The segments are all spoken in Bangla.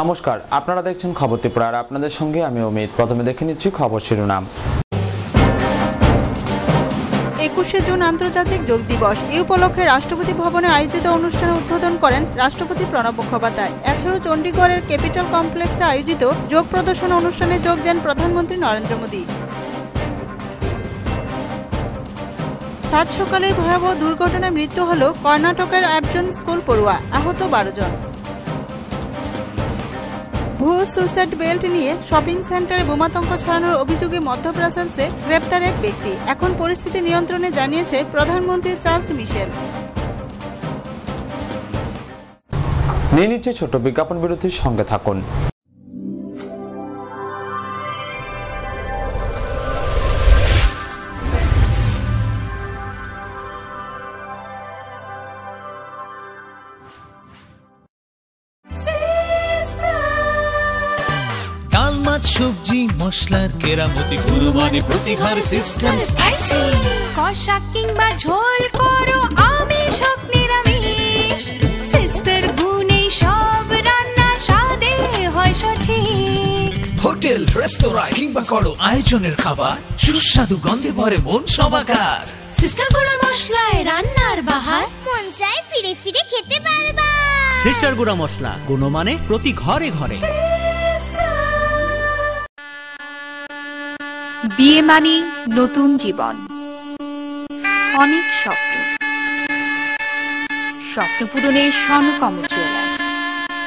নমস্কার, আপনারা দেখছেন খবর ত্রিপুরা আর আপনাদের সঙ্গে আমি অমিত। প্রথমে দেখে নিচ্ছি খবর শিরোনাম। একুশে জুন আন্তর্জাতিক যোগ দিবস। এই উপলক্ষে রাষ্ট্রপতি ভবনে আয়োজিত অনুষ্ঠানে উদ্বোধন করেন রাষ্ট্রপতি প্রণব মুখোপাধ্যায়। এছাড়াও চণ্ডীগড়ের ক্যাপিটাল কমপ্লেক্সে আয়োজিত যোগ প্রদর্শন অনুষ্ঠানে যোগ দেন প্রধানমন্ত্রী নরেন্দ্র মোদী। সাত সকালে ভয়াবহ দুর্ঘটনায় মৃত্যু হল কর্ণাটকের আটজন স্কুল পড়ুয়া, আহত বারো জন। ভুয়ো সুইসাইড বেল্ট নিয়ে শপিং সেন্টারে বোমাতঙ্ক ছড়ানোর অভিযোগে মধ্যপ্রাসেলসে গ্রেপ্তার এক ব্যক্তি। এখন পরিস্থিতি নিয়ন্ত্রণে জানিয়েছে প্রধানমন্ত্রী চার্লস মিশেল। নিয়ে নিচ্ছে ছোট বিজ্ঞাপন বিরতির সঙ্গে থাকুন। সবজি মশলার কেরামতি গুরুমানি প্রতি ঘর সিস্টেম স্পাইসি কষা কিংবা ঝোল করো আমি হোক নিরামিষ। সিস্টার গুনে সব রান্না স্বাদে হয় সঠিক। হোটেল রেস্তোরাঁ কিংবা করো আয়োজনের খাবার সুস্বাদু গন্ধে ভরে মন সবাকার সিস্টার গুঁড়ো মশলায় রান্নার বাহার। মন চায় ফিরে ফিরে খেতে পারবা। সিস্টার গুঁড়া মশলা গুণমানে প্রতি ঘরে ঘরে। বিয়ে মানে নতুন জীবন। অনেক স্বপ্ন। স্বপ্ন পূরণের স্বর্ণকম জুয়েলার্স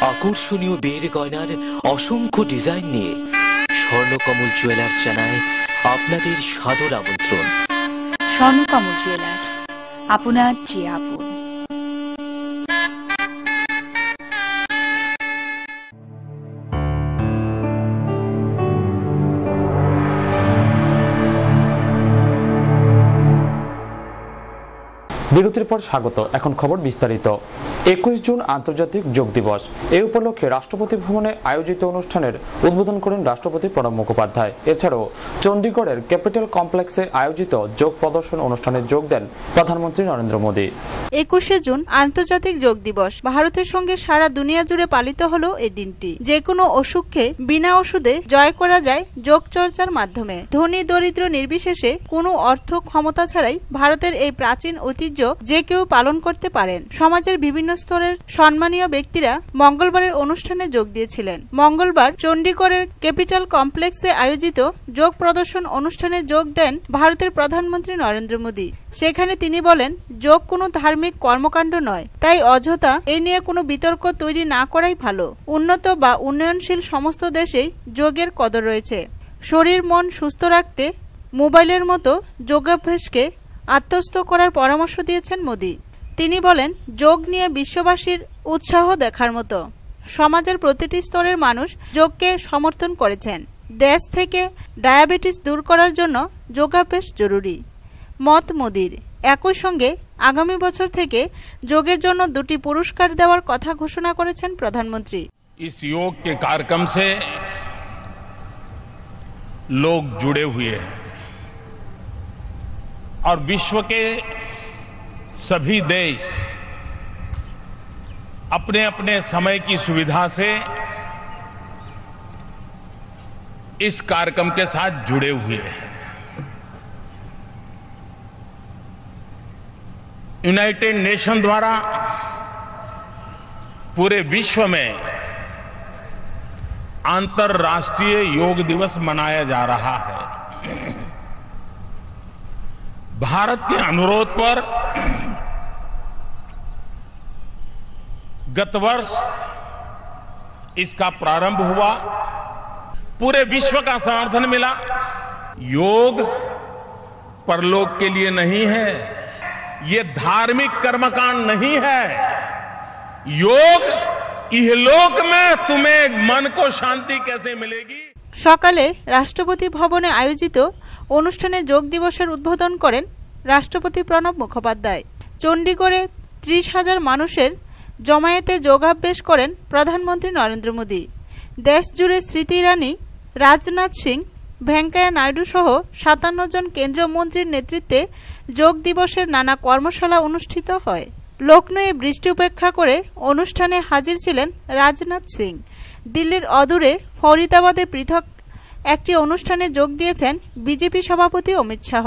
আকর্ষণীয় বিয়ের গয়নার অসংখ্য ডিজাইন নিয়ে স্বর্ণকমল জুয়েলার্স জানায় আপনাদের সাদর আমন্ত্রণ। স্বর্ণকমল জুয়েলার্স আপনার যে আপন। বিরতির পর স্বাগত। এখন খবর বিস্তারিত। একুশ জুন আন্তর্জাতিক যোগ দিবস। এই উপলক্ষে রাষ্ট্রপতি ভবনে আয়োজিত অনুষ্ঠানের উদ্বোধন করেন রাষ্ট্রপতি প্রণব মুখোপাধ্যায়। এছাড়াও চণ্ডীগড়ের ক্যাপিটাল কমপ্লেক্সে আয়োজিত যোগ প্রদর্শন অনুষ্ঠানে যোগ দেন প্রধানমন্ত্রী নরেন্দ্র মোদী। একুশে জুন আন্তর্জাতিক যোগ দিবস। ভারতের সঙ্গে সারা দুনিয়া জুড়ে পালিত হলো এই দিনটি। যে কোনো অসুখকে বিনা ওষুধে জয় করা যায় যোগ চর্চার মাধ্যমে। ধনী, দরিদ্র, নির্বিশেষে কোনো অর্থ ক্ষমতা ছাড়াই ভারতের এই প্রাচীন ঐতিহ্য যে কেউ পালন করতে পারেন। সমাজের বিভিন্ন স্তরের সম্মানীয় ব্যক্তিরা মঙ্গলবারের অনুষ্ঠানে যোগ দিয়েছিলেন। মঙ্গলবার চণ্ডীগড়ের ক্যাপিটাল কমপ্লেক্সে আয়োজিত যোগ প্রদর্শন অনুষ্ঠানে যোগ দেন ভারতের প্রধানমন্ত্রী নরেন্দ্র মোদী। সেখানে তিনি বলেন, যোগ কোনো ধার্মিক কর্মকাণ্ড নয়, তাই অযথা এ নিয়ে কোনো বিতর্ক তৈরি না করাই ভালো। উন্নত বা উন্নয়নশীল সমস্ত দেশেই যোগের কদর রয়েছে। শরীর, মন সুস্থ রাখতে মোবাইলের মতো যোগাভ্যাসকে আত্মস্থ করার পরামর্শ দিয়েছেন মোদী তিনি বলেন যোগ নিয়ে বিশ্ববাসীর উৎসাহ দেখার মতো সমাজের প্রতিটি স্তরের মানুষ যোগকে সমর্থন করেছেন দেশ থেকে ডায়াবেটিস দূর করার জন্য যোগাভ্যাস জরুরি মত মোদির একই সঙ্গে আগামী বছর থেকে যোগের জন্য দুটি পুরস্কার দেওয়ার কথা ঘোষণা করেছেন প্রধানমন্ত্রী इस योग के कार्यक्रम से लोग जुड़े हुए हैं और विश्व के सभी देश अपने अपने समय की सुविधा से इस कार्यक्रम के साथ जुड़े हुए हैं। यूनाइटेड नेशन द्वारा पूरे विश्व में अंतर्राष्ट्रीय योग दिवस मनाया जा रहा है। भारत के अनुरोध पर गत वर्ष इसका प्रारंभ हुआ। पूरे विश्व का समर्थन मिला। योग परलोक के लिए नहीं है। ये धार्मिक कर्मकांड नहीं है। योग इहलोक में तुम्हें मन को शांति कैसे मिलेगी? সকালে রাষ্ট্রপতি ভবনে আয়োজিত অনুষ্ঠানে যোগ দিবসের উদ্বোধন করেন রাষ্ট্রপতি প্রণব মুখোপাধ্যায়। চণ্ডীগড়ে ত্রিশ হাজার মানুষের জমায়েতে যোগাভ্যাস করেন প্রধানমন্ত্রী নরেন্দ্র মোদী। দেশ জুড়ে স্মৃতি ইরানি রাজনাথ সিং, ভেঙ্কাইয়া নাইডু সহ সাতান্ন জন কেন্দ্রীয় মন্ত্রীর নেতৃত্বে যোগ দিবসের নানা কর্মশালা অনুষ্ঠিত হয়। লখনৌয়ে বৃষ্টি উপেক্ষা করে অনুষ্ঠানে হাজির ছিলেন রাজনাথ সিং। দিল্লির অদূরে ফরিদাবাদে পৃথক একটি অনুষ্ঠানে যোগ দিয়েছেন বিজেপি সভাপতি অমিত শাহ।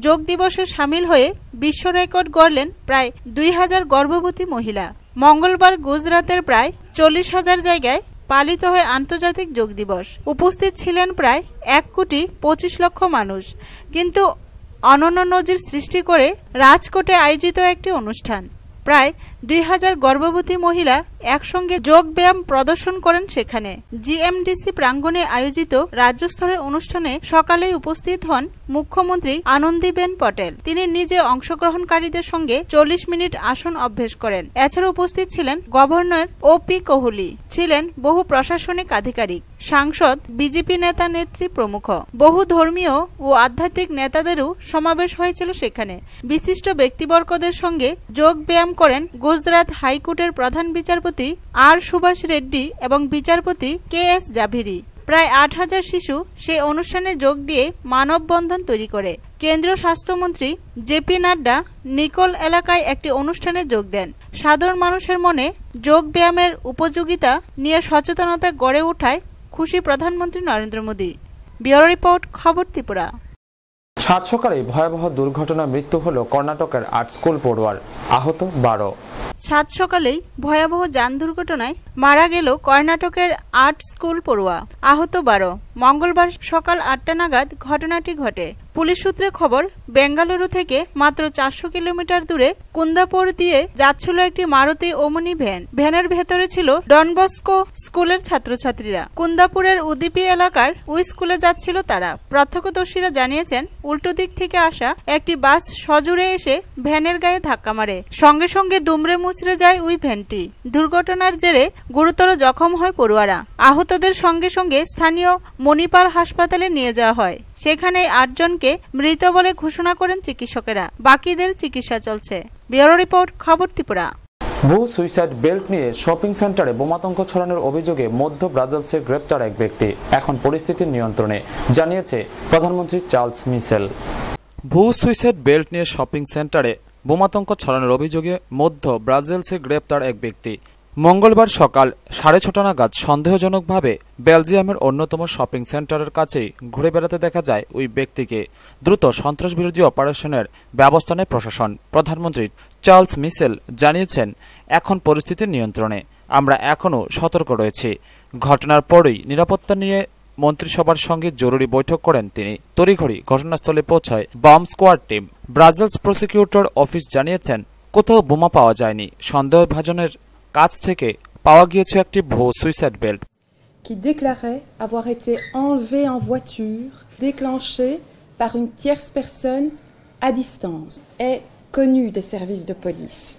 যোগ দিবসে সামিল হয়ে বিশ্ব রেকর্ড গড়লেন প্রায় দুই হাজার গর্ভবতী মহিলা। মঙ্গলবার গুজরাতের প্রায় চল্লিশ হাজার জায়গায় পালিত হয় আন্তর্জাতিক যোগ দিবস। উপস্থিত ছিলেন প্রায় এক কোটি পঁচিশ লক্ষ মানুষ। কিন্তু অনন্য নজির সৃষ্টি করে রাজকোটে আয়োজিত একটি অনুষ্ঠান। প্রায় দুই হাজার গর্ভবতী মহিলা একসঙ্গে যোগ ব্যায়াম প্রদর্শন করেন সেখানে। জিএমডিসি প্রাঙ্গণে আয়োজিত রাজ্যস্তরের অনুষ্ঠানে সকালেই উপস্থিত হন মুখ্যমন্ত্রী আনন্দীবেন পটেল। তিনি নিজে অংশগ্রহণকারীদের সঙ্গে চল্লিশ মিনিট আসন অভ্যেস করেন। এছাড়া উপস্থিত ছিলেন গভর্নর ও পি কোহলি। ছিলেন বহু প্রশাসনিক আধিকারিক, সাংসদ, বিজেপি নেতা নেত্রী প্রমুখ। বহু ধর্মীয় ও আধ্যাত্মিক নেতাদেরও সমাবেশ হয়েছিল সেখানে। বিশিষ্ট ব্যক্তিবর্গদের সঙ্গে যোগ ব্যায়াম করেন গুজরাট হাইকোর্টের প্রধান বিচারপতি আর সুভাষ রেড্ডি এবং বিচারপতি কে এস জাভেরি। প্রায় আট হাজার শিশু সেই অনুষ্ঠানে যোগ দিয়ে মানববন্ধন তৈরি করে। কেন্দ্রীয় স্বাস্থ্যমন্ত্রী জেপি নাড্ডা নিকোল এলাকায় একটি অনুষ্ঠানে যোগ দেন। সাধারণ মানুষের মনে যোগ ব্যায়ামের উপযোগিতা নিয়ে সচেতনতা গড়ে ওঠায় খুশি প্রধানমন্ত্রী নরেন্দ্র মোদী। ব্যুরো রিপোর্ট, খবর ত্রিপুরা। সাত সকালে ভয়াবহ দুর্ঘটনায় মৃত্যু হল কর্ণাটকের আর্ট স্কুল পড়ুয়ার। আহত বারো। সাত সকালেই ভয়াবহ যান দুর্ঘটনায় মারা গেল কর্ণাটকের আর্ট স্কুল পড়ুয়া। আহত বারো। মঙ্গলবার সকাল আটটা নাগাদ ঘটনাটি ঘটে। পুলিশ সূত্রে খবর, বেঙ্গালুরু থেকে মাত্র চারশো কিলোমিটার দূরে কুন্দাপুর দিয়ে যাচ্ছিল একটি মারুতি ওমনি ভ্যান। ভ্যানের ভেতরে ছিল ডনবস্কো স্কুলের ছাত্রছাত্রীরা। কুন্দাপুরের উদিপি এলাকার ওই স্কুলে যাচ্ছিল তারা। প্রত্যক্ষদর্শীরা জানিয়েছেন, উল্টো দিক থেকে আসা একটি বাস সজোরে এসে ভ্যানের গায়ে ধাক্কা মারে। সঙ্গে সঙ্গে দুমড়ে মুচড়ে যায় ওই ভ্যানটি। দুর্ঘটনার জেরে গুরুতর জখম হয় পড়ুয়ারা। আহতদের সঙ্গে সঙ্গে স্থানীয় মণিপাল হাসপাতালে নিয়ে যাওয়া হয়। সেখানে আটজনকে মৃত বলে ঘোষণা করেন চিকিৎসকেরা। বাকিদের চিকিৎসা চলছে। ব্যুরো রিপোর্ট খবর ত্রিপুরা। ভু সুইসাইড বেল্ট নিয়ে শপিং সেন্টারে বোমাতঙ্ক ছড়ানোর অভিযোগে মধ্য ব্রাজিলসে গ্রেপ্তার এক ব্যক্তি। এখন পরিস্থিতির নিয়ন্ত্রণে জানিয়েছে প্রধানমন্ত্রী চার্লস মিসেল ভু সুইসাইড বেল্ট নিয়ে শপিং সেন্টারে বোমাতঙ্ক ছড়ানোর অভিযোগে মধ্য ব্রাজিলসে গ্রেপ্তার এক ব্যক্তি। মঙ্গলবার সকাল সাড়ে ছটা নাগাদ সন্দেহজনকভাবে বেলজিয়ামের অন্যতম শপিং সেন্টারের কাছেই ঘুরে বেড়াতে দেখা যায় ওই ব্যক্তিকে। দ্রুত সন্ত্রাসবিরোধী অপারেশনের ব্যবস্থা নেয় প্রশাসন। প্রধানমন্ত্রী চার্লস মিসেল জানিয়েছেন, এখন পরিস্থিতির নিয়ন্ত্রণে। আমরা এখনও সতর্ক রয়েছি। ঘটনার পরই নিরাপত্তা নিয়ে মন্ত্রিসভার সঙ্গে জরুরি বৈঠক করেন তিনি। তড়িঘড়ি ঘটনাস্থলে পৌঁছায় bomb squad team. Brussels prosecutor office জানিয়েছেন, কোথাও বোমা পাওয়া যায়নি। সন্দেহভাজনের কাছ থেকে পাওয়া গিয়েছে একটি ভো suicide belt qui déclarait avoir été enlevé en voiture, déclenché par une tierce personne à distance, est connu des services de police.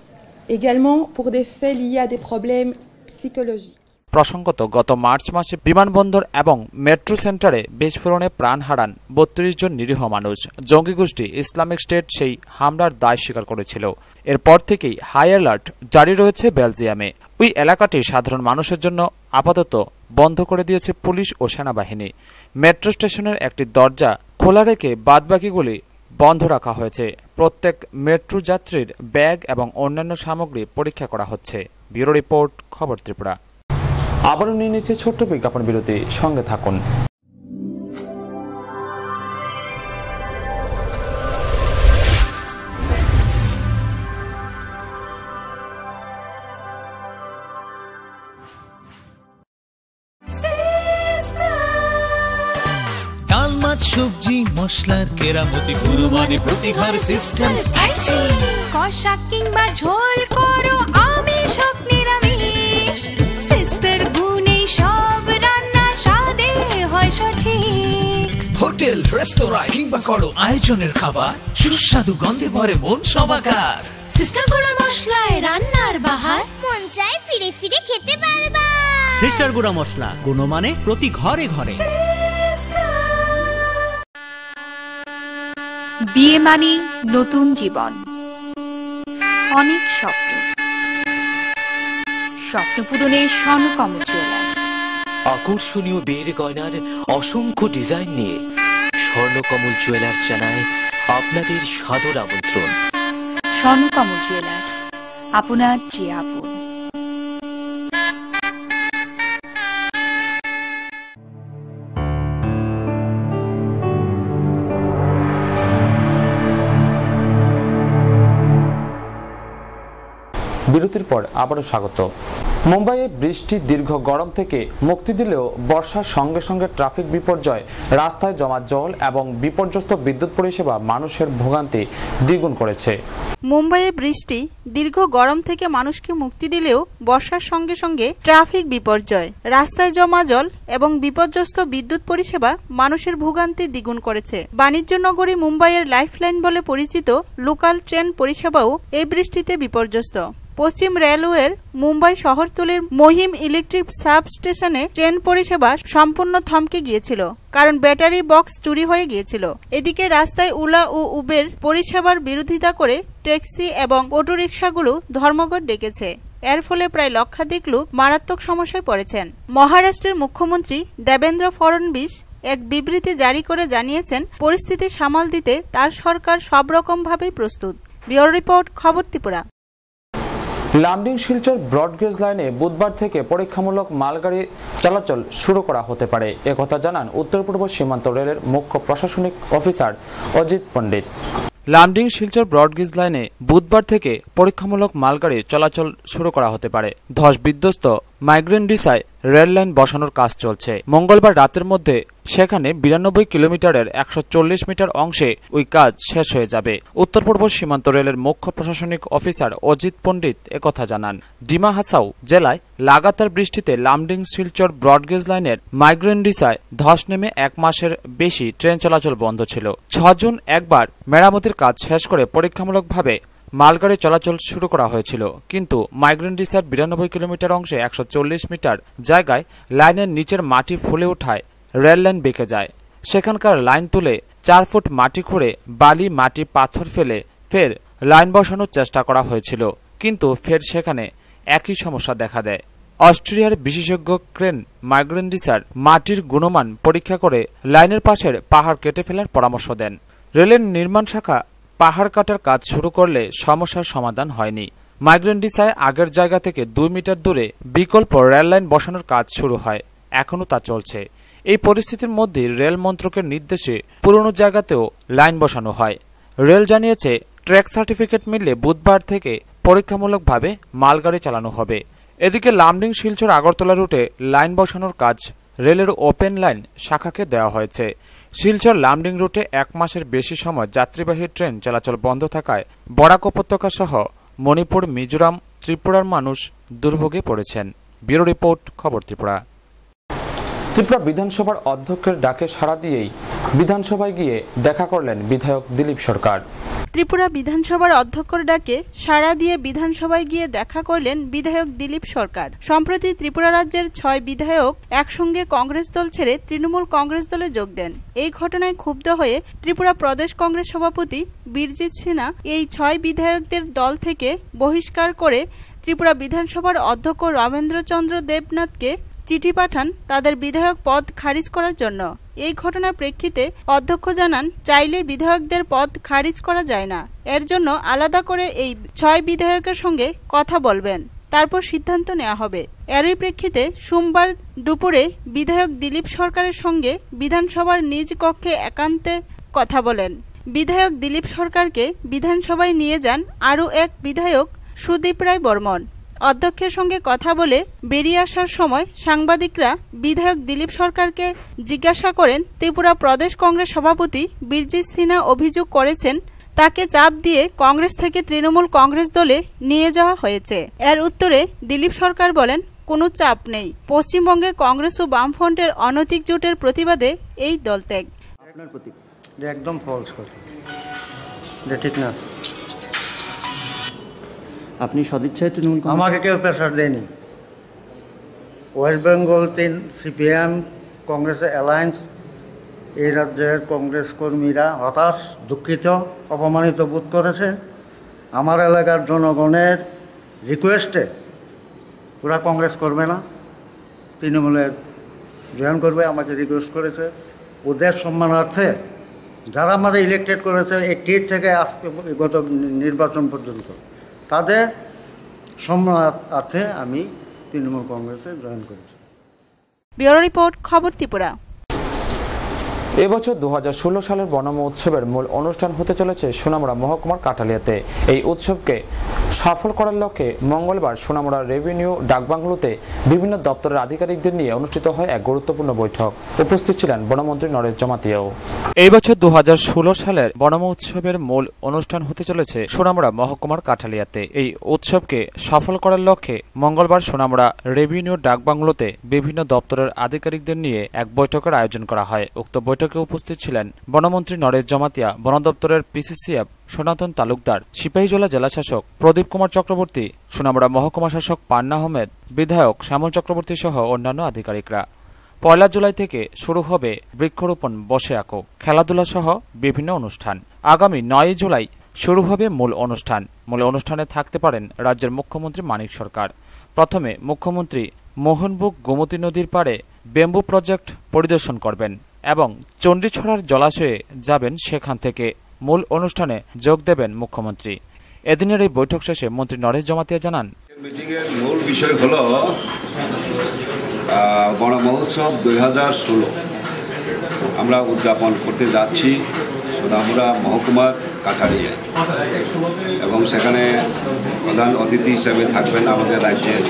Également pour des faits liés à des problèmes psychologiques. প্রসঙ্গত গত মার্চ মাসে বিমানবন্দর এবং মেট্রো সেন্টারে বিস্ফোরণে প্রাণ হারান বত্রিশ জন নিরীহ মানুষ। জঙ্গি গোষ্ঠী ইসলামিক স্টেট সেই হামলার দায় স্বীকার করেছিল। এরপর থেকেই হাই অ্যালার্ট জারি রয়েছে বেলজিয়ামে। ওই এলাকাটি সাধারণ মানুষের জন্য আপাতত বন্ধ করে দিয়েছে পুলিশ ও সেনাবাহিনী। মেট্রো স্টেশনের একটি দরজা খোলা রেখে বাদবাকিগুলি বন্ধ রাখা হয়েছে। প্রত্যেক মেট্রো যাত্রীর ব্যাগ এবং অন্যান্য সামগ্রী পরীক্ষা করা হচ্ছে। ব্যুরো রিপোর্ট, খবর ত্রিপুরা। আবারও নিয়ে নিচ্ছে ছোট্ট বিজ্ঞাপন বিরতি। সঙ্গে থাকুন। ডাল মাছ সবজি মশলার কেরামতি গুরু মানে প্রতি ঘর সিস্টেম স্পাইসি। কষা কিংবা ঝোল করো আমিষ হোক হোটেল রেস্তোরাঁ কিংবা করো আয়োজনের খাবার সুস্বাদু গন্ধে ভরে মন সবাকার সিস্টার গুঁড়ো মশলায় রান্নার বাহার। মন চায় ফিরে ফিরে খেতে পারবা সিস্টার গুঁড়া মশলা গুণমানে প্রতি ঘরে ঘরে। বিয়ে মানে নতুন জীবন। অনেক স্বপ্ন। স্বপ্ন পূরণে স্বর্ণকম জুয়েলার্স আকর্ষণীয় বিয়ের গয়নার অসংখ্য ডিজাইন নিয়ে স্বর্ণকমল জুয়েলার্স জানায় আপনাদের সাদর আমন্ত্রণ। স্বর্ণকম জুয়েলার্স আপনার যে আপন। বিরতির পর আবারও স্বাগত। মুম্বাইয়ে বৃষ্টি দীর্ঘ গরম থেকে মুক্তি দিলেও বর্ষার সঙ্গে সঙ্গে ট্রাফিক বিপর্যয়, রাস্তায় জমা জল এবং বিপর্যস্ত বিদ্যুৎ পরিষেবা মানুষের ভোগান্তি দ্বিগুণ করেছে। মুম্বাইয়ে বৃষ্টি দীর্ঘ গরম থেকে মানুষকে মুক্তি দিলেও বর্ষার সঙ্গে সঙ্গে ট্রাফিক বিপর্যয়, রাস্তায় জমা জল এবং বিপর্যস্ত বিদ্যুৎ পরিষেবা মানুষের ভোগান্তি দ্বিগুণ করেছে। বাণিজ্য নগরী মুম্বাইয়ের লাইফলাইন বলে পরিচিত লোকাল ট্রেন পরিষেবাও এই বৃষ্টিতে বিপর্যস্ত। পশ্চিম রেলওয়ের মুম্বাই শহরতলির Mahim electric sub station train পরিষেবা সম্পূর্ণ থমকে গিয়েছিল, কারণ ব্যাটারি বক্স চুরি হয়ে গিয়েছিল। এদিকে রাস্তায় উলা ও উবের পরিষেবার বিরোধিতা করে ট্যাক্সি এবং অটোরিকশাগুলো ধর্মঘট ডেকেছে। এর ফলে প্রায় লক্ষাধিক লোক মারাত্মক সমস্যায় পড়েছেন। মহারাষ্ট্রের মুখ্যমন্ত্রী দেবেন্দ্র ফড়নবিস এক বিবৃতি জারি করে জানিয়েছেন, পরিস্থিতি সামাল দিতে তার সরকার সব রকমভাবেই প্রস্তুত। ব্যুরো রিপোর্ট, খবর ত্রিপুরা। লামডিং শিলচর ব্রডগেজ লাইনে বুধবার থেকে পরীক্ষামূলক মালগাড়ি চলাচল শুরু করা হতে পারে। একথা জানান উত্তর পূর্ব সীমান্ত রেলের মুখ্য প্রশাসনিক officer Ajit Pandit. Lumding Silchar broad gauge লাইনে বুধবার থেকে পরীক্ষামূলক মালগাড়ি চলাচল শুরু করা হতে পারে। ধস বিধ্বস্ত মাইগ্রেন্ট ডিসায় রেল লাইন বসানোর কাজ চলছে। মঙ্গলবার রাতের মধ্যে সেখানে বিরানব্বই কিলোমিটারের একশো চল্লিশ মিটার অংশে ওই কাজ শেষ হয়ে যাবে। উত্তর পূর্ব সীমান্ত রেলের মুখ্য প্রশাসনিক অফিসার অজিত পণ্ডিত একথা জানান। ডিমা হাসাও জেলায় লাগাতার বৃষ্টিতে লামডিং শিলচর ব্রডগেজ লাইনের মাইগ্রেন্ডিসায় ধস নেমে এক মাসের বেশি ট্রেন চলাচল বন্ধ ছিল। ছ জুন একবার মেরামতির কাজ শেষ করে পরীক্ষামূলকভাবে মালগাড়ি চলাচল শুরু করা হয়েছিল। কিন্তু মাইগ্রেন্ডিসার বিরানব্বই কিলোমিটার অংশে একশো চল্লিশ মিটার জায়গায় লাইনের নিচের মাটি ফুলে ওঠায়, রেল লাইন বেঁকে যায়। সেখানকার লাইন তুলে চার ফুট মাটি খুঁড়ে বালি, মাটি, পাথর ফেলে ফের লাইন বসানোর চেষ্টা করা হয়েছিল। কিন্তু ফের সেখানে একই সমস্যা দেখা দেয়। অস্ট্রেলিয়ার বিশেষজ্ঞ ক্রেন মাইগ্রেন্ডিসার মাটির গুণমান পরীক্ষা করে লাইনের পাশের পাহাড় কেটে ফেলার পরামর্শ দেন। রেলের নির্মাণ শাখা পাহাড় কাটার কাজ শুরু করলে সমস্যার সমাধান হয়নি। মাইগ্রেন্ডিসায় আগের জায়গা থেকে দুই মিটার দূরে বিকল্প রেল লাইন বসানোর কাজ শুরু হয়। এখনও তা চলছে। এই পরিস্থিতির মধ্যে রেল মন্ত্রকের নির্দেশে পুরনো জায়গাতেও লাইন বসানো হয়। রেল জানিয়েছে, ট্র্যাক সার্টিফিকেট মিললে বুধবার থেকে পরীক্ষামূলকভাবে মালগাড়ি চালানো হবে। এদিকে লামডিং শিলচর আগরতলা রুটে লাইন বসানোর কাজ রেলের ওপেন লাইন শাখাকে দেওয়া হয়েছে। শিলচর লামডিং রুটে এক মাসের বেশি সময় যাত্রীবাহী ট্রেন চলাচল বন্ধ থাকায় বরাক উপত্যকা সহ মণিপুর, মিজোরাম, ত্রিপুরার মানুষ দুর্ভোগে পড়েছেন। ব্যুরো রিপোর্ট, খবর ত্রিপুরা। ত্রিপুরা বিধানসভার অধ্যক্ষের ডাকে সাড়া দিয়েই বিধানসভায় গিয়ে দেখা করলেন বিধায়ক দিলীপ সরকার। ত্রিপুরা বিধানসভার অধ্যক্ষর ডাকে সাড়া দিয়ে বিধানসভায় গিয়ে দেখা করলেন বিধায়ক দিলীপ সরকার। সম্প্রতি ত্রিপুরা রাজ্যের ছয় বিধায়ক একসঙ্গে কংগ্রেস দল ছেড়ে তৃণমূল কংগ্রেস দলে যোগ দেন। এই ঘটনায় ক্ষুব্ধ হয়ে ত্রিপুরা প্রদেশ কংগ্রেস সভাপতি বীরজিৎ সিনহা এই ছয় বিধায়কদের দল থেকে বহিষ্কার করে ত্রিপুরা বিধানসভার অধ্যক্ষ রমেন্দ্রচন্দ্র দেবনাথকে চিঠি পাঠান তাদের বিধায়ক পদ খারিজ করার জন্য। এই ঘটনার প্রেক্ষিতে অধ্যক্ষ জানান, চাইলে বিধায়কদের পদ খারিজ করা যায় না। এর জন্য আলাদা করে এই ছয় বিধায়কের সঙ্গে কথা বলবেন। তারপর সিদ্ধান্ত নেওয়া হবে। এরই প্রেক্ষিতে সোমবার দুপুরে বিধায়ক দিলীপ সরকারের সঙ্গে বিধানসভার নিজ কক্ষে একান্তে কথা বলেন। বিধায়ক দিলীপ সরকারকে বিধানসভায় নিয়ে যান আরও এক বিধায়ক সুদীপ রায় বর্মন। অধ্যক্ষের সঙ্গে কথা বলে বেরিয়ে আসার সময় সাংবাদিকরা বিধায়ক দিলীপ সরকারকে জিজ্ঞাসা করেন, ত্রিপুরা প্রদেশ কংগ্রেস সভাপতি বীরজিৎ সিনহা অভিযোগ করেছেন, তাকে চাপ দিয়ে কংগ্রেস থেকে তৃণমূল কংগ্রেস দলে নিয়ে যাওয়া হয়েছে। এর উত্তরে দিলীপ সরকার বলেন, কোনো চাপ নেই। পশ্চিমবঙ্গে কংগ্রেস ও বামফ্রন্টের অনৈতিক জোটের প্রতিবাদে এই দল ত্যাগ একদম ফলস কথা। ঠিক না। আপনি সদিচ্ছায় তৃণমূল আমাকে কেউ প্রেশার দেয়নি। ওয়েস্ট বেঙ্গল তিন সিপিএম কংগ্রেসের অ্যালায়েন্স এই রাজ্যের কংগ্রেস কর্মীরা হতাশ, দুঃখিত, অপমানিত বোধ করেছে। আমার এলাকার জনগণের রিকোয়েস্টে ওরা কংগ্রেস করবে না। তৃণমূলের জয়েন করবে, আমাকে রিকোয়েস্ট করেছে। ওদের সম্মানার্থে যারা আমাদের ইলেক্টেড করেছে, এই টিট থেকে আজকে গত নির্বাচন পর্যন্ত। তাদের সম্মানার্থে আমি তৃণমূল কংগ্রেসে জয়েন করেছি। ব্যুরো রিপোর্ট খবর ত্রিপুরা। এবছর দু হাজার ষোলো সালের বনম উৎসবের মূল অনুষ্ঠান হতে চলেছে সোনামুড়া মহকুমার কাটালিয়াতে এই উৎসবকে সফল করার লক্ষ্যে মঙ্গলবার সোনামুড়া রেভিনিউ ডাকবাংলোতে বিভিন্ন দপ্তরের আধিকারিকদের নিয়ে অনুষ্ঠিত হয় এক গুরুত্বপূর্ণ বৈঠক। উপস্থিত ছিলেন বনমন্ত্রী নরেশ জমাতিয়াও। এই বছর দু হাজার ষোলো সালের বনম উৎসবের মূল অনুষ্ঠান হতে চলেছে সোনামুড়া মহকুমার কাঠালিয়াতে। এই উৎসবকে সফল করার লক্ষ্যে মঙ্গলবার সোনামুড়া রেভিনিউ ডাকবাংলোতে বিভিন্ন দপ্তরের আধিকারিকদের নিয়ে এক বৈঠকের আয়োজন করা হয়। উক্ত বৈঠকে উপস্থিত ছিলেন বনমন্ত্রী নরেশ জমাতিয়া, বন দপ্তরের পিসিসিএফ সনাতন তালুকদার, সিপাহীজলা জেলাশাসক প্রদীপ কুমার চক্রবর্তী, সোনামুড়া মহকুমা শাসক পান্না আহমেদ, বিধায়ক শ্যামল চক্রবর্তী সহ অন্যান্য আধিকারিকরা। পয়লা জুলাই থেকে শুরু হবে বৃক্ষরোপণ বসে আঁকো, খেলাধুলা সহ বিভিন্ন অনুষ্ঠান। আগামী নয় জুলাই শুরু হবে মূল অনুষ্ঠান। মূল অনুষ্ঠানে থাকতে পারেন রাজ্যের মুখ্যমন্ত্রী মানিক সরকার। প্রথমে মুখ্যমন্ত্রী মোহনবুক গোমতী নদীর পাড়ে বেম্বু প্রজেক্ট পরিদর্শন করবেন এবং চণ্ডীছড়ার জলাশয়ে যাবেন সেখান থেকে। মূল অনুষ্ঠানে যোগ দেবেন মুখ্যমন্ত্রী। এদিনের এই বৈঠক শেষে মন্ত্রী নরেশ জমাতিয়া জানান, মিটিংয়ের মূল বিষয় হল বড় মহোৎসব দুই হাজার ষোলো। আমরা উদযাপন করতে যাচ্ছি। সোনামুড়া মহকুমার কাঠারিয়া এবং সেখানে প্রধান অতিথি হিসেবে থাকবেন আমাদের রাজ্যের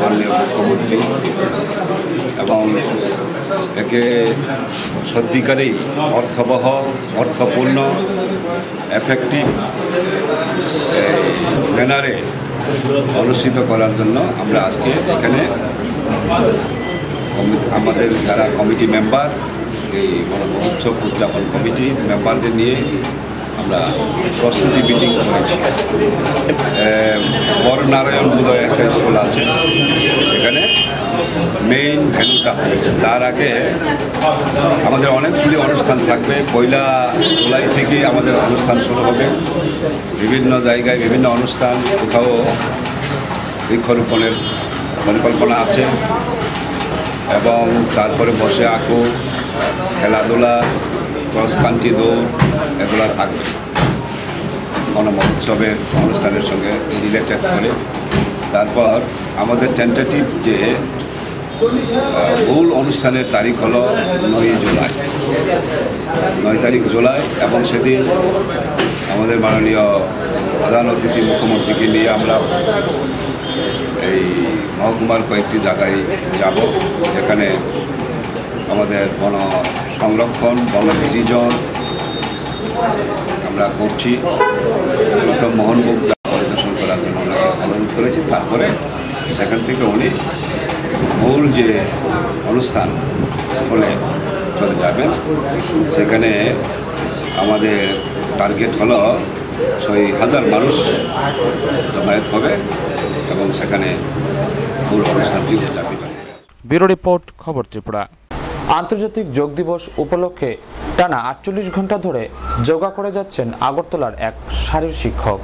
মাননীয় মুখ্যমন্ত্রী। এবং একে সত্যিকারেই অর্থবহ, অর্থপূর্ণ এফেক্টিভ ব্যানারে অনুষ্ঠিত করার জন্য আমরা আজকে এখানে আমাদের যারা কমিটি মেম্বার এই উৎসব উদযাপন কমিটি মেম্বারদের নিয়ে আমরা প্রস্তুতি মিটিং করেছি। বড় নারায়ণ বোধহয় একটা স্কুল আছে। সেখানে মেইন হবে তার আগে আমাদের অনেকগুলি অনুষ্ঠান থাকবে। পয়লা জুলাই থেকে আমাদের অনুষ্ঠান শুরু হবে। বিভিন্ন জায়গায় বিভিন্ন অনুষ্ঠান, কোথাও বৃক্ষরোপণের পরিকল্পনা আছে। এবং তারপরে বসে আঁকো, খেলাধুলা ক্রস কান্ট্রি দৌড় এগুলো থাকবে। গণ মহোৎসবের অনুষ্ঠানের সঙ্গে রিলেটেড করে। তারপর আমাদের টেন্টেটিভ যে মূল অনুষ্ঠানের তারিখ হলো নয় জুলাই। নয় তারিখ জুলাই এবং সেদিন আমাদের মাননীয় প্রধান অতিথি মুখ্যমন্ত্রীকে নিয়ে আমরা এই মহকুমার কয়েকটি জায়গায় যাব, যেখানে আমাদের বন সংরক্ষণ বন সৃজন আমরা করছি। প্রথম মোহনবুক পরিদর্শন করার জন্য ওনাকে অনুরোধ করেছি। তারপরে সেখান থেকে উনি মূল যে অনুষ্ঠান স্থলে চলে যাবেন। সেখানে আমাদের টার্গেট হলো ছয় হাজার মানুষ জমায়েত হবে এবং সেখানে মূল অনুষ্ঠানটি উদযাপিত ব্যুরো রিপোর্ট, খবর ত্রিপুরা। আন্তর্জাতিক যোগ দিবস উপলক্ষে টানা আটচল্লিশ ঘণ্টা ধরে যোগা করে যাচ্ছেন আগরতলার এক শারীর শিক্ষক।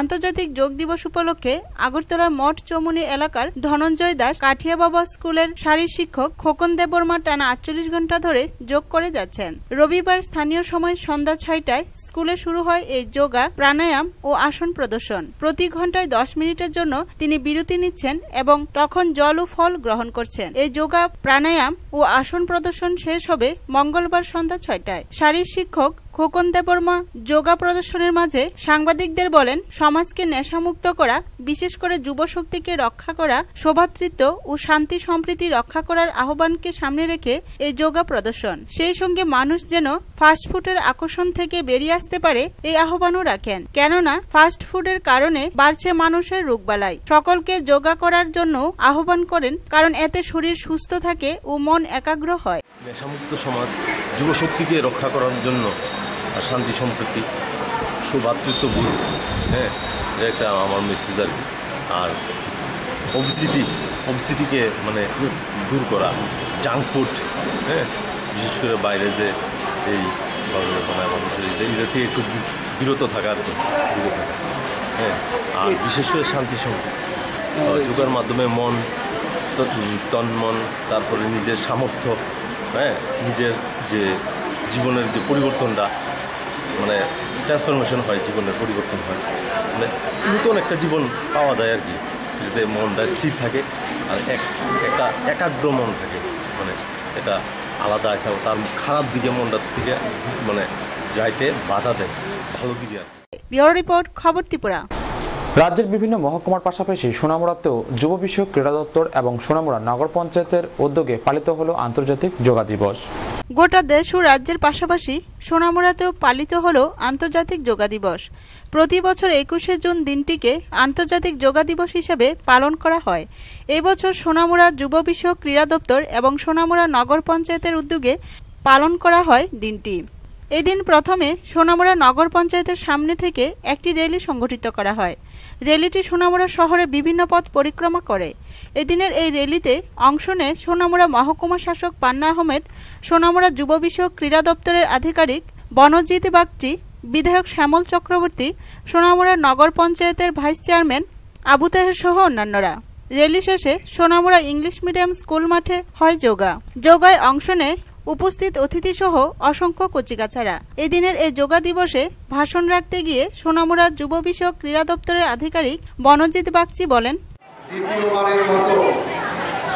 আন্তর্জাতিক যোগ দিবস উপলক্ষে আগরতলার মঠ চৌমুনি এলাকার ধনঞ্জয় দাস কাঠিয়া বাবা স্কুলের শারীর শিক্ষক খোকন দেববর্মা টানা আটচল্লিশ ঘণ্টা ধরে যোগ করে যাচ্ছেন। রবিবার স্থানীয় সময় সন্ধ্যা ছয়টায় স্কুলে শুরু হয় এই যোগা, প্রাণায়াম ও আসন প্রদর্শন। প্রতি ঘন্টায় দশ মিনিটের জন্য তিনি বিরতি নিচ্ছেন এবং তখন জল ও ফল গ্রহণ করছেন। এই যোগা, প্রাণায়াম ও আসন প্রদর্শন শেষ হবে মঙ্গলবার সন্ধ্যা ছয়টায়। শারীর শিক্ষক খোকন দেববর্মা যোগা প্রদর্শনের মাঝে সাংবাদিকদের বলেন, সমাজকে নেশামুক্ত করা, বিশেষ করে যুব শক্তিকে রক্ষা করা সৌভাতৃত্ব ও শান্তি সম্প্রীতি রক্ষা করার আহ্বানকে সামনে রেখে এই যোগা প্রদর্শন। সেই সঙ্গে মানুষ যেন ফাস্টফুডের আকর্ষণ থেকে বেরিয়ে আসতে পারে, এই আহ্বানও রাখেন। কেননা ফাস্ট ফুডের কারণে বাড়ছে মানুষের রোগবালাই। সকলকে যোগা করার জন্য আহ্বান করেন, কারণ এতে শরীর সুস্থ থাকে ও মন একাগ্র হয়। নেশামুক্ত সমাজ যুবশক্তিকে রক্ষা করার জন্য শান্তি সম্প্রীতি, সুভাতৃত্ববোধ হ্যাঁ এটা আমার মেসেজ আর কি। আর ওবিসিটি ওবিসিটিকে মানে দূর করা জাঙ্ক ফুড হ্যাঁ বিশেষ করে বাইরে যে এই বানায় মানুষের এটা থেকে একটু বিরত থাকা আর কি বিরত থাকা হ্যাঁ আর বিশেষ করে শান্তি সম্প্রীতি। যোগার মাধ্যমে মন ত- তন মন, তারপরে নিজের সামর্থ্য হ্যাঁ নিজের যে জীবনের যে পরিবর্তনটা মানে ট্রান্সফরমেশন হয় জীবনের পরিবর্তন হয়। মানে নতুন একটা জীবন পাওয়া যায় আর কি যাতে মনটা স্থির থাকে আর এক একটা একাগ্র মন থাকে। মানে এটা আলাদা একটা তার খারাপ দিকে মনটার থেকে মানে যাইতে বাধা দেয় ভালো দিকে আর। ব্যুরো রিপোর্ট খবর ত্রিপুরা। রাজ্যের বিভিন্ন মহকুমার পাশাপাশি সোনামুড়াতেও যুব বিষয়ক ক্রীড়া দপ্তর এবং সোনামুড়া নগর পঞ্চায়েতের উদ্যোগে পালিত হলো আন্তর্জাতিক যোগা দিবস। গোটা দেশ ও রাজ্যের পাশাপাশি সোনামুড়াতেও পালিত হল আন্তর্জাতিক যোগা দিবস। প্রতি বছর একুশে জুন দিনটিকে আন্তর্জাতিক যোগা দিবস হিসেবে পালন করা হয়। এবছর বছর সোনামুড়া যুব বিষয়ক ক্রীড়া দপ্তর এবং সোনামুড়া নগর পঞ্চায়েতের উদ্যোগে পালন করা হয় দিনটি। এদিন প্রথমে সোনামুড়া নগর পঞ্চায়েতের সামনে থেকে একটি র্যালি সংগঠিত করা হয়। র্যালিটি সোনামুড়া শহরে বিভিন্ন পথ পরিক্রমা করে। এদিনের এই র্যালিতে অংশ নেয় সোনামুড়া মহকুমা শাসক পান্না আহমেদ, সোনামুড়া যুব বিষয়ক ক্রীড়া দপ্তরের আধিকারিক বনজিৎ বাগচি, বিধায়ক শ্যামল চক্রবর্তী, সোনামুড়া নগর পঞ্চায়েতের ভাইস চেয়ারম্যান আবু তাহের সহ অন্যান্যরা। র্যালি শেষে সোনামুড়া ইংলিশ মিডিয়াম স্কুল মাঠে হয় যোগা। যোগায় অংশ নেয় উপস্থিত অতিথিসহ অসংখ্য কচিকাচারা। এদিনের এই যোগা দিবসে ভাষণ রাখতে গিয়ে সোনামুড়া যুব বিষয়ক ক্রীড়া দপ্তরের আধিকারিক বনজিৎ বাগচি বলেন, দ্বিতীয়বারের মতো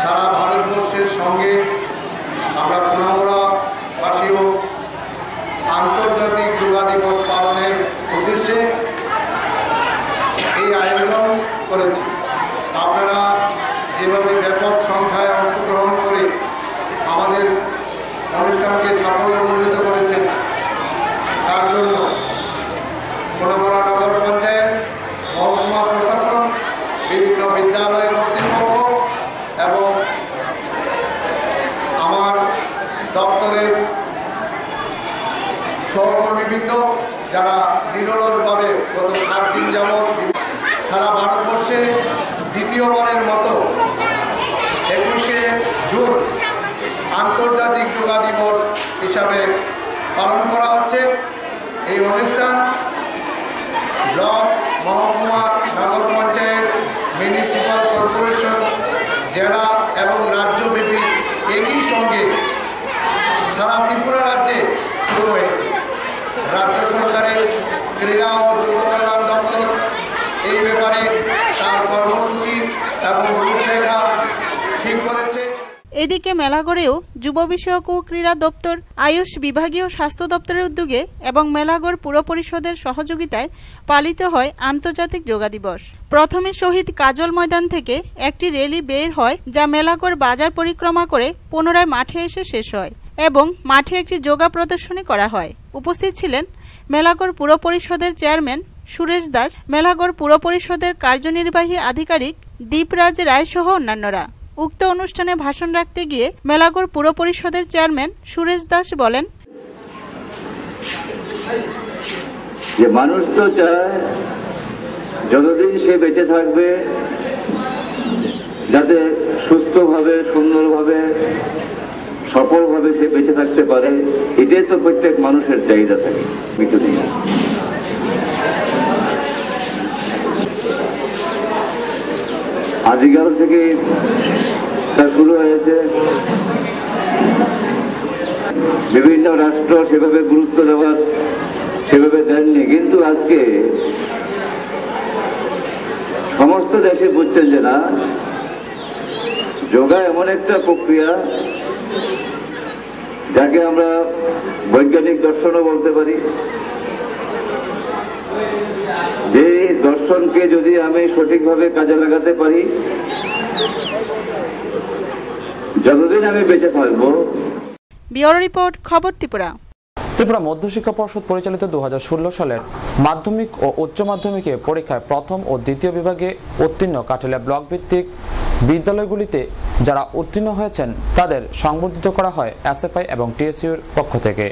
সারা ভারতবর্ষের সঙ্গে আমরা আন্তর্জাতিক যোগা দিবস পালনের উদ্দেশ্যে এই আয়োজন করেছি। আপনারা যেভাবে ব্যাপক সংখ্যায় অংশগ্রহণ করে আমাদের অনুষ্ঠানকে উন্নীত করেছেন। তার জন্য সোনামারা নগর পঞ্চায়েত মহকুমা প্রশাসন বিভিন্ন বিদ্যালয় কর্তৃপক্ষ এবং আমার দপ্তরের সহকর্মীবৃন্দ যারা নিরলসভাবে গত সাত দিন যাবৎ সারা ভারতবর্ষে দ্বিতীয়বারের মতো একুশে জুন আন্তর্জাতিক যোগা দিবস হিসাবে পালন করা হচ্ছে এই অনুষ্ঠান ব্লক মহকুমা, নগর পঞ্চায়েত মিউনিসিপাল কর্পোরেশন জেলা এবং রাজ্যব্যাপী একই সঙ্গে সারা ত্রিপুরা রাজ্যে শুরু হয়েছে। রাজ্য সরকারের ক্রীড়া ও যুব কল্যাণ দপ্তর এই ব্যাপারে তার কর্মসূচি এবং রূপরেখা এদিকে মেলাগড়েও যুব বিষয়ক ও ক্রীড়া দপ্তর, আয়ুষ বিভাগীয় স্বাস্থ্য দপ্তরের উদ্যোগে এবং মেলাগড় পুর পরিষদের সহযোগিতায় পালিত হয় আন্তর্জাতিক যোগা দিবস। প্রথমে শহীদ কাজল ময়দান থেকে একটি র্যালি বের হয় যা মেলাগড় বাজার পরিক্রমা করে পুনরায় মাঠে এসে শেষ হয় এবং মাঠে একটি যোগা প্রদর্শনী করা হয়। উপস্থিত ছিলেন মেলাগড় পুর পরিষদের চেয়ারম্যান সুরেশ দাস, মেলাগড় পুর পরিষদের কার্যনির্বাহী আধিকারিক দীপরাজ রায় সহ অন্যান্যরা। উক্ত অনুষ্ঠানে ভাষণ রাখতে গিয়ে মেলাগড় পুর পরিষদের চেয়ারম্যান সুরেশ দাস বলেন, যে মানুষ তো চায় যতদিন সে বেঁচে থাকবে, যাতে সুস্থভাবে, সুন্দরভাবে, সফলভাবে সে বেঁচে থাকতে পারে, এটাই তো প্রত্যেক মানুষের চাহিদা থাকে মৃত্যুদিন আদিকাল থেকে শুরু হয়েছে। বিভিন্ন রাষ্ট্র সেভাবে গুরুত্ব দেওয়ার সেভাবে দেননি, কিন্তু আজকে সমস্ত দেশে বুঝছেন যে না, যোগা এমন একটা প্রক্রিয়া যাকে আমরা বৈজ্ঞানিক দর্শনও বলতে পারি। যে দর্শনকে যদি আমি সঠিকভাবে কাজে লাগাতে পারি যতদিন আমি বেঁচে থাকব। বিওর রিপোর্ট খবর ত্রিপুরা। ত্রিপুরা মধ্যশিক্ষা পর্ষদ পরিচালিত দু হাজার ষোলো সালের মাধ্যমিক ও উচ্চ মাধ্যমিকে পরীক্ষায় প্রথম ও দ্বিতীয় বিভাগে উত্তীর্ণ কাঠালিয়া ব্লক ভিত্তিক বিদ্যালয়গুলিতে যারা উত্তীর্ণ হয়েছেন তাদের সংবর্ধিত করা হয় এসএফআই এবং টিএসইউর পক্ষ থেকে।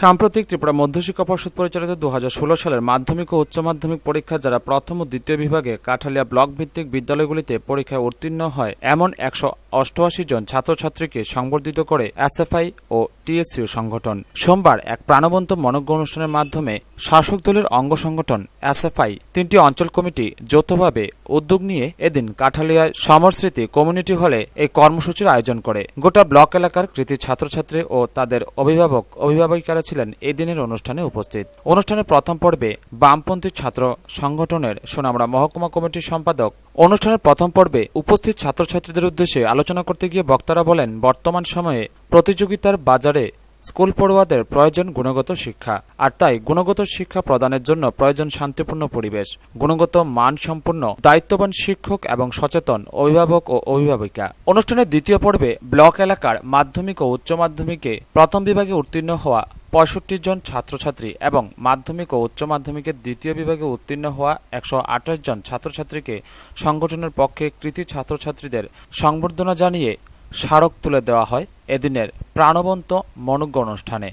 সাম্প্রতিক ত্রিপুরা মধ্যশিক্ষা পর্ষদ পরিচালিত দু হাজার ষোলো সালের মাধ্যমিক ও উচ্চ মাধ্যমিক পরীক্ষা যারা প্রথম ও দ্বিতীয় বিভাগে কাঠালিয়া ব্লক ভিত্তিক বিদ্যালয়গুলিতে পরীক্ষায় উত্তীর্ণ হয়, এমন একশো অষ্টআশি জন ছাত্রছাত্রীকে সংবর্ধিত করে এসএফআই ও টিএসইউ সংগঠন। সোমবার এক প্রাণবন্ত মনজ্ঞ অনুষ্ঠানের মাধ্যমে শাসক দলের অঙ্গ সংগঠন এসএফআই তিনটি অঞ্চল কমিটি যৌথভাবে উদ্যোগ নিয়ে এদিন কাঠালিয়ায় সমরস্মৃতি কমিউনিটি হলে এই কর্মসূচির আয়োজন করে। গোটা ব্লক এলাকার কৃতি ছাত্রছাত্রী ও তাদের অভিভাবক, অভিভাবিকারা ছিলেন এই দিনের অনুষ্ঠানে উপস্থিত। অনুষ্ঠানের প্রথম পর্বে বামপন্থী ছাত্র সংগঠনের সোনামড়া মহকুমা কমিটির সম্পাদক। অনুষ্ঠানের প্রথম পর্বে উপস্থিত ছাত্রছাত্রীদের উদ্দেশ্যে আলোচনা করতে গিয়ে বক্তারা বলেন, বর্তমান সময়ে প্রতিযোগিতার বাজারে স্কুল পড়ুয়াদের প্রয়োজন গুণগত শিক্ষা। আর তাই গুণগত শিক্ষা প্রদানের জন্য প্রয়োজন শান্তিপূর্ণ পরিবেশ, গুণগত মানসম্পন্ন, দায়িত্ববান শিক্ষক এবং সচেতন অভিভাবক ও অভিভাবিকা। অনুষ্ঠানের দ্বিতীয় পর্বে ব্লক এলাকার মাধ্যমিক ও উচ্চ মাধ্যমিকে প্রথম বিভাগে উত্তীর্ণ হওয়া পঁয়ষট্টি জন ছাত্রছাত্রী এবং মাধ্যমিক ও উচ্চ মাধ্যমিকের দ্বিতীয় বিভাগে উত্তীর্ণ হওয়া একশো আঠাশ জন ছাত্রছাত্রীকে সংগঠনের পক্ষে কৃতি ছাত্রছাত্রীদের সংবর্ধনা জানিয়ে স্মারক তুলে দেওয়া হয় এদিনের প্রাণবন্ত মনজ্ঞ অনুষ্ঠানে।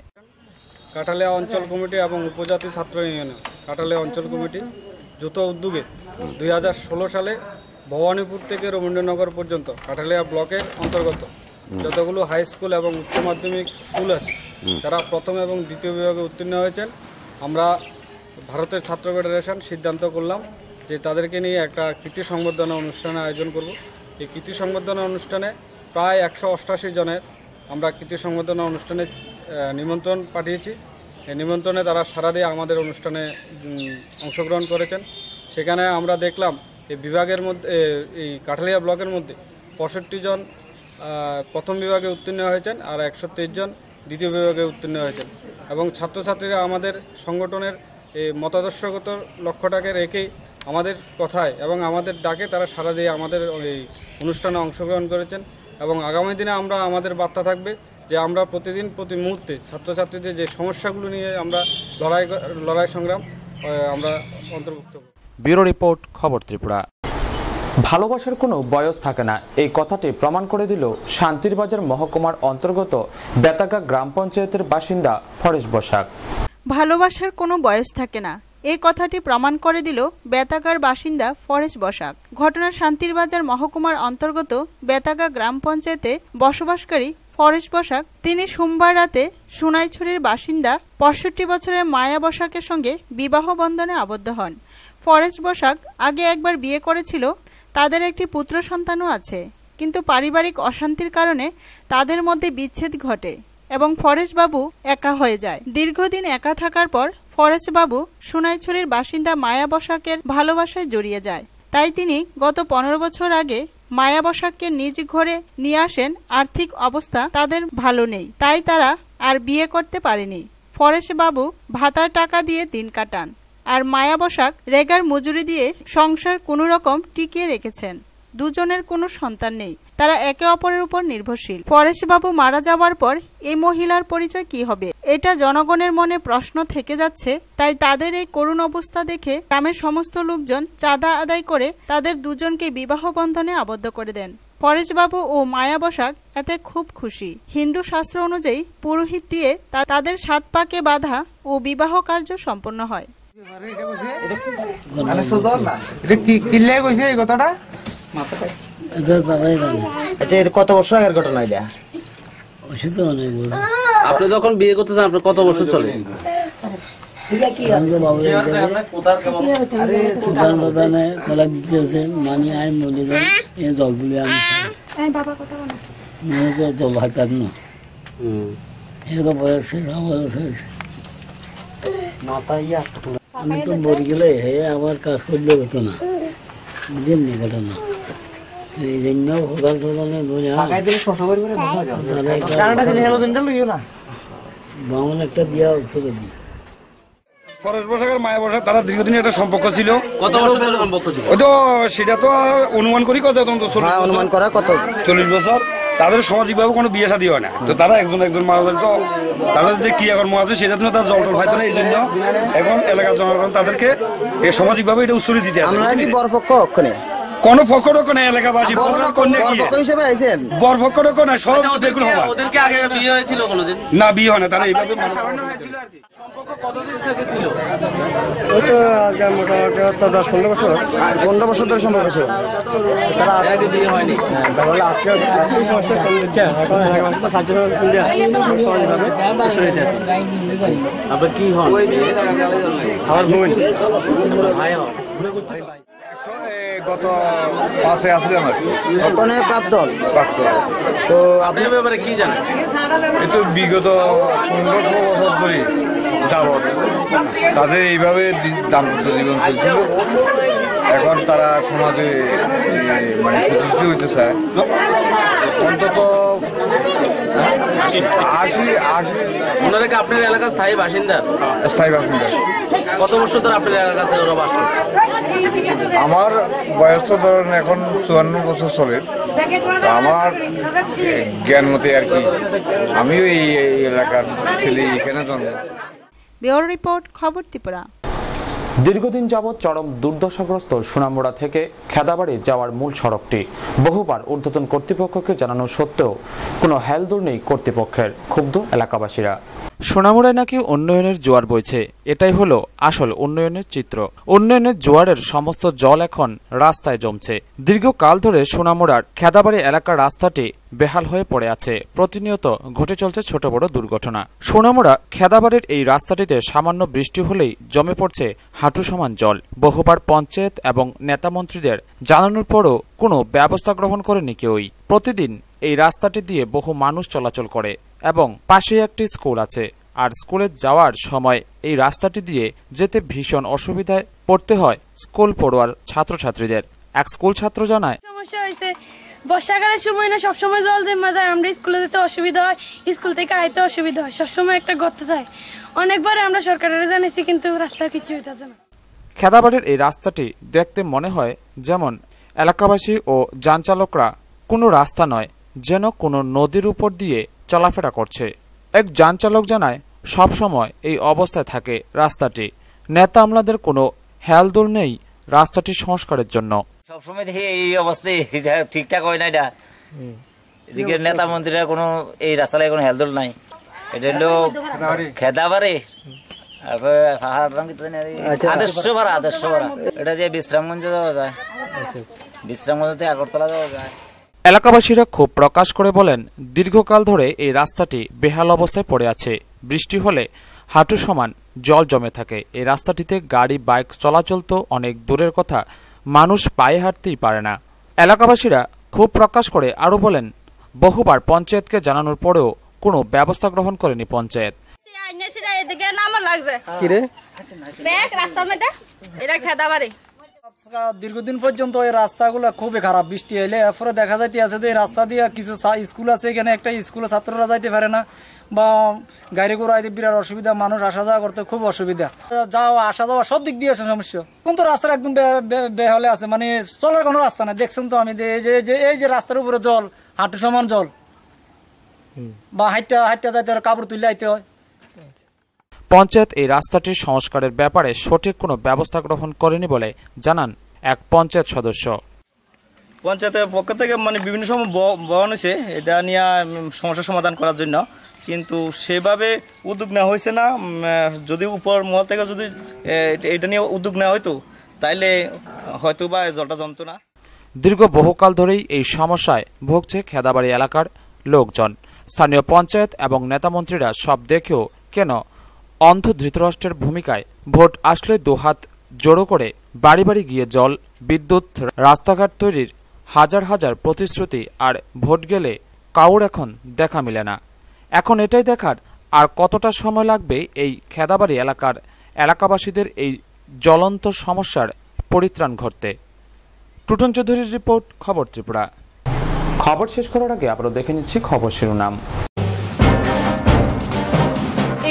কাঠালিয়া অঞ্চল কমিটি এবং উপজাতি ছাত্র ইউনিয়ন। কাঠালিয়া অঞ্চল কমিটি যৌথ উদ্যোগে দুই হাজার ষোলো সালে ভবানীপুর থেকে রবীন্দ্রনগর পর্যন্ত কাঠালিয়া ব্লকের অন্তর্গত যতগুলো হাই স্কুল এবং উচ্চ মাধ্যমিক স্কুল আছে যারা প্রথম এবং দ্বিতীয় বিভাগে উত্তীর্ণ হয়েছেন আমরা ভারতের ছাত্র ফেডারেশন সিদ্ধান্ত করলাম যে তাদেরকে নিয়ে একটা কৃতি সংবর্ধনা অনুষ্ঠানের আয়োজন করব। এই কৃতি সংবর্ধনা অনুষ্ঠানে প্রায় একশো অষ্টাশি জনের আমরা কৃতি সংবর্ধনা অনুষ্ঠানে নিমন্ত্রণ পাঠিয়েছি। এই নিমন্ত্রণে তারা সারা দিয়ে আমাদের অনুষ্ঠানে অংশগ্রহণ করেছেন। সেখানে আমরা দেখলাম এই বিভাগের মধ্যে এই কাঠালিয়া ব্লকের মধ্যে পঁয়ষট্টি জন প্রথম বিভাগে উত্তীর্ণ হয়েছেন আর একশো তেইশ জন দ্বিতীয় বিভাগে উত্তীর্ণ হয়েছেন। এবং ছাত্রছাত্রীরা আমাদের সংগঠনের এই মতাদর্শগত লক্ষ্যটাকে রেখেই আমাদের কথায় এবং আমাদের ডাকে তারা সারা দিয়ে আমাদের এই অনুষ্ঠানে অংশগ্রহণ করেছেন। এবং আগামী দিনে আমরা আমাদের বার্তা থাকবে যে আমরা প্রতিদিন প্রতি মুহূর্তে ছাত্রছাত্রীদের যে সমস্যাগুলো নিয়ে আমরা লড়াই লড়াই সংগ্রাম আমরা অন্তর্ভুক্ত। ব্যুরো রিপোর্ট খবর ত্রিপুরা। ভালোবাসার কোনো বয়স থাকে না। এই কথাটি প্রমাণ করে দিল শান্তির বাজার মহকুমার অন্তর্গত বেতাগা গ্রাম পঞ্চায়েতের বাসিন্দা ফরেশ বসাক। ভালোবাসার কোনো বয়স থাকে না। এই কথাটি প্রমাণ করে দিল বেতাগার বাসিন্দা ফরেশ বসাক। ঘটনা শান্তির বাজার মহকুমার অন্তর্গত বেতাগা গ্রাম পঞ্চায়েতে বসবাসকারী ফরেশ বসাক। তিনি সোমবার রাতে সুনাইছড়ির বাসিন্দা পঁয়ষট্টি বছরের মায়া বসাকের সঙ্গে বিবাহ বন্ধনে আবদ্ধ হন। ফরেশ বসাক আগে একবার বিয়ে করেছিল, তাদের একটি পুত্র সন্তানও আছে। কিন্তু পারিবারিক অশান্তির কারণে তাদের মধ্যে বিচ্ছেদ ঘটে। এবং ফরেশবাবু একা হয়ে যায়। দীর্ঘদিন একা থাকার পর ফরেশবাবু সোনাইছড়ির বাসিন্দা মায়া বসাকের ভালোবাসায় জড়িয়ে যায়। তাই তিনি গত পনেরো বছর আগে মায়া বসাককে নিজ ঘরে নিয়ে আসেন, আর্থিক অবস্থা তাদের ভালো নেই, তাই তারা আর বিয়ে করতে পারেনি। ফরেশবাবু ভাতার টাকা দিয়ে দিন কাটান আর মায়া বসাক রেগার মজুরি দিয়ে সংসার কোনো রকম টিকিয়ে রেখেছেন। দুজনের কোনো সন্তান নেই। তারা একে অপরের উপর নির্ভরশীল। পরেশবাবু মারা যাওয়ার পর এই মহিলার পরিচয় কি হবে? এটা জনগণের মনে প্রশ্ন থেকে যাচ্ছে তাই তাদের এই করুণ অবস্থা দেখে গ্রামের সমস্ত লোকজন চাঁদা আদায় করে তাদের দুজনকে বিবাহ বন্ধনে আবদ্ধ করে দেন। পরেশবাবু ও মায়া বসাক এতে খুব খুশি। হিন্দু শাস্ত্র অনুযায়ী পুরোহিত দিয়ে তাদের সাত পাকে বাধা ও বিবাহ কার্য সম্পন্ন হয়। আচ্ছা এর কত বছর আগের ঘটনা এটা? আপনি যখন বিয়ে করতে চান আপনার কত বছর চলে? মানে আমি বলি জল তুলে আমি মানে তো জল হাতার না। এরকম বয়স শেষ, বয়স আমি তো মরে গেলে হে আবার কাজ করলে হতো না। বুঝলেন ঘটনা। এই জন্য প্রধান প্রধানে বোঝা বামন একটা দিয়া উৎসব দিই পরেশ বসাকের মায়া বসাক তারা দীর্ঘদিন একটা সম্পর্ক ছিল। কত বছর ধরে সম্পর্ক ছিল? ওই তো সেটা তো অনুমান করি কত তখন হ্যাঁ, অনুমান করা কত চল্লিশ বছর। তাদের সামাজিকভাবে কোনো বিয়ে শাদী হয় না। তো তারা একজন একজন মারা তো তাদের যে ক্রিয়াকর্ম আছে সেটা তো তার জল টল হয়তো না এই জন্য এখন এলাকার জনগণ তাদেরকে এই সামাজিকভাবে এটা উত্তরে দিতে আছে। কি বরপক্ষ ওখানে কোন পক্ষ রক্ষ এলাকাবাসী বড়রা কন্যা কি বরপক্ষ হিসেবে আইছেন? বরপক্ষ না সব আচ্ছা, বেগুন ওদেরকে ওদেরকে আগে বিয়ে হয়েছিল কোনোদিন? না বিয়ে হয় না তারা এইভাবে সম্পর্ক কতদিন থেকে ছিল? ওই তো মোটামুটি দশ পনেরো বছর। পনেরো বছর ধরে সম্পর্ক ছিল। তারা আগে বিয়ে হয়নি? হ্যাঁ তাহলে আত্মীয় আত্মীয় সমস্যা কম দিচ্ছে। এখন এলাকা মানুষ তো সাহায্য সহজভাবে চলে কি হন? আমার বোন। ভাই গত পাশে আসলাম আর কি ওখানে প্রাপ্ত তো আপনি ব্যাপারে কি জানেন? এই তো বিগত পনেরো ষোলো বছর ধরে যাবৎ তাদের এইভাবে দাম্পত্য জীবন চলছিল। এখন তারা সমাজে মানে প্রতিষ্ঠিত হইতে চায় অন্তত আশি আশি ওনারা কি আপনার এলাকার স্থায়ী বাসিন্দা। স্থায়ী বাসিন্দা। কত বছর ধরে আপনার এলাকাতে ওরা বাস করছে? আমার বয়স তো ধরেন এখন চুয়ান্ন বছর চলে। আমার জ্ঞান মতে আর কি আমিও এই এই এলাকার ছেলে এখানে জন্ম। ব্যুরো রিপোর্ট খবর ত্রিপুরা। দীর্ঘদিন যাবৎ চরম দুর্দশাগ্রস্ত সোনামুড়া থেকে খেদাবাড়ি যাওয়ার মূল সড়কটি বহুবার ঊর্ধ্বতন কর্তৃপক্ষকে জানানো সত্ত্বেও কোনো হেলদোর নেই কর্তৃপক্ষের ক্ষুব্ধ এলাকাবাসীরা। সোনামুড়ায় নাকি উন্নয়নের জোয়ার বইছে? এটাই হলো আসল উন্নয়নের চিত্র। উন্নয়নের জোয়ারের সমস্ত জল এখন রাস্তায় জমছে। দীর্ঘকাল ধরে সোনামুড়ার খেদাবাড়ি এলাকার রাস্তাটি বেহাল হয়ে পড়ে আছে। প্রতিনিয়ত ঘটে চলছে ছোট বড় দুর্ঘটনা। সোনামুড়া খেদাবাড়ির এই রাস্তাটিতে সামান্য বৃষ্টি হলেই জমে পড়ছে হাঁটু সমান জল। বহুবার পঞ্চায়েত এবং নেতামন্ত্রীদের জানানোর পরও কোনো ব্যবস্থা গ্রহণ করেনি কেউই। প্রতিদিন এই রাস্তাটি দিয়ে বহু মানুষ চলাচল করে এবং পাশে একটি স্কুল আছে। আর স্কুলে যাওয়ার সময় এই রাস্তাটি দিয়ে যেতে ভীষণ অসুবিধায় পড়তে হয় স্কুল পড়ুয়ার ছাত্রছাত্রীদের। এক স্কুল ছাত্র জানায় সমস্যা হয়েছে। বর্ষাকালের সময় না সবসময় জল জমা যায়। আমরা স্কুলে যেতে অসুবিধা হয় স্কুল থেকে আইতে অসুবিধা হয়। সবসময় একটা গর্ত থাকে। অনেকবার আমরা সরকারের জানিয়েছি কিন্তু রাস্তা কিছু হইতেছে না। খেদাবাড়ির এই রাস্তাটি দেখতে মনে হয় যেমন এলাকাবাসী ও যানচালকরা কোনো রাস্তা নয় যেন কোনো নদীর উপর দিয়ে চলাফেরা করছে। এক যানচালক জানায় সবসময় এই অবস্থায় থাকে রাস্তাটি। নেতা আমলাদের কোনো হেলদোল নেই রাস্তাটি সংস্কারের জন্য। সবসময় দেখি এই অবস্থায় ঠিকঠাক হয় না এটা। এদিকে নেতা মন্ত্রীরা কোনো এই রাস্তায় কোনো হেলদোল নাই। এটা হলো খেদাবারে তারপরে পাহাড় রং কি জানি আদর্শ পাড়া আদর্শ পাড়া। এটা দিয়ে বিশ্রামগঞ্জ যাওয়া যায়। বিশ্রামগঞ্জ থেকে আগরতলা যাওয়া যায়। এলাকাবাসীরা ক্ষোভ প্রকাশ করে বলেন দীর্ঘকাল ধরে এই রাস্তাটি বেহাল অবস্থায় পড়ে আছে। বৃষ্টি হলে হাঁটু সমান জল জমে থাকে। এই রাস্তাটিতে গাড়ি বাইক চলাচল তো অনেক দূরের কথা মানুষ পায়ে হাঁটতেই পারে না। এলাকাবাসীরা ক্ষোভ প্রকাশ করে আরও বলেন বহুবার পঞ্চায়েতকে জানানোর পরেও কোনো ব্যবস্থা গ্রহণ করেনি পঞ্চায়েত। এদিকে নাম লাগছে। রাস্তার মধ্যে এটা দীর্ঘদিন পর্যন্ত এই রাস্তাগুলো খুবই খারাপ। বৃষ্টি এলে এরপরে দেখা যাইতে আছে যে এই রাস্তা দিয়ে কিছু স্কুল আছে এখানে একটা স্কুলে ছাত্ররা যাইতে পারে না বা গাড়ি ঘোড়াইতে বিরাট অসুবিধা মানুষ আসা যাওয়া করতে খুব অসুবিধা। যাওয়া আসা যাওয়া সব দিক দিয়ে আছে সমস্যা। কিন্তু রাস্তার একদম বেহালে আছে মানে চলার কোনো রাস্তা না দেখছেন তো আমি যে এই যে- যে এই যে রাস্তার উপরে জল হাঁটু সমান জল। বা হাইটা হাইটা যাইতে হয়, কাপড় তুলে আইতে হয়। পঞ্চায়েত এই রাস্তাটির সংস্কারের ব্যাপারে সঠিক কোনো ব্যবস্থা গ্রহণ করেনি বলে জানান এক পঞ্চায়েত সদস্য। পঞ্চায়েতের পক্ষ থেকে মানে বিভিন্ন সময় ব- বয়ান হয়েছে এটা নিয়ে উম, সমস্যার সমাধান করার জন্য। কিন্তু সেভাবে উদ্যোগ নেওয়া হয়েছে না যদি উপর মহল থেকে যদি এটা- এটা নিয়ে উদ্যোগ নেওয়া হতো তাইলে হয়তো বা জলটা জমতো না। দীর্ঘ বহুকাল ধরেই এই সমস্যায় ভুগছে খেদাবাড়ি এলাকার লোকজন। স্থানীয় পঞ্চায়েত এবং নেতামন্ত্রীরা সব দেখেও কেন অন্ধ ধৃতরাষ্ট্রের ভূমিকায় ভোট আসলে দুহাত জড়ো করে বাড়ি বাড়ি গিয়ে জল, বিদ্যুৎ, রাস্তাঘাট তৈরির হাজার হাজার প্রতিশ্রুতি আর ভোট গেলে কাউর এখন দেখা মিলে না। এখন এটাই দেখার আর কতটা সময় লাগবে এই খেদাবাড়ি এলাকার এলাকাবাসীদের এই জ্বলন্ত সমস্যার পরিত্রাণ ঘটতে। টুটন চৌধুরীর রিপোর্ট, খবর ত্রিপুরা। খবর শেষ করার আগে আবারও দেখে নিচ্ছি খবর শিরোনাম।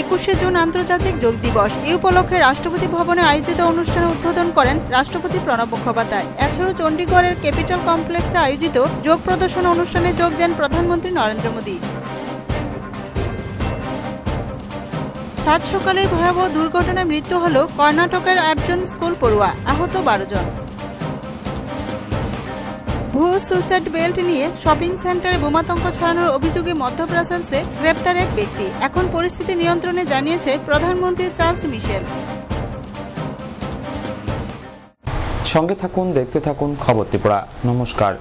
একুশে জুন আন্তর্জাতিক যোগ দিবস। এই উপলক্ষে রাষ্ট্রপতি ভবনে আয়োজিত অনুষ্ঠানে উদ্বোধন করেন রাষ্ট্রপতি প্রণব মুখোপাধ্যায়। এছাড়াও চণ্ডীগড়ের ক্যাপিটাল কমপ্লেক্সে আয়োজিত যোগ প্রদর্শন অনুষ্ঠানে যোগ দেন প্রধানমন্ত্রী নরেন্দ্র মোদী। সাত সকালে ভয়াবহ দুর্ঘটনায় মৃত্যু হল কর্ণাটকের আটজন স্কুল পড়ুয়া, আহত বারো জন। ভুয়ো সুইসাইড বেল্ট নিয়ে শপিং সেন্টারে বোমাতঙ্ক ছড়ানোর অভিযোগে মধ্য ব্রাসেলসে গ্রেপ্তার এক ব্যক্তি। এখন পরিস্থিতি নিয়ন্ত্রণে জানিয়েছে প্রধানমন্ত্রী চার্লস মিশেল। সঙ্গে থাকুন, দেখতে থাকুন খবর ত্রিপুরা। নমস্কার।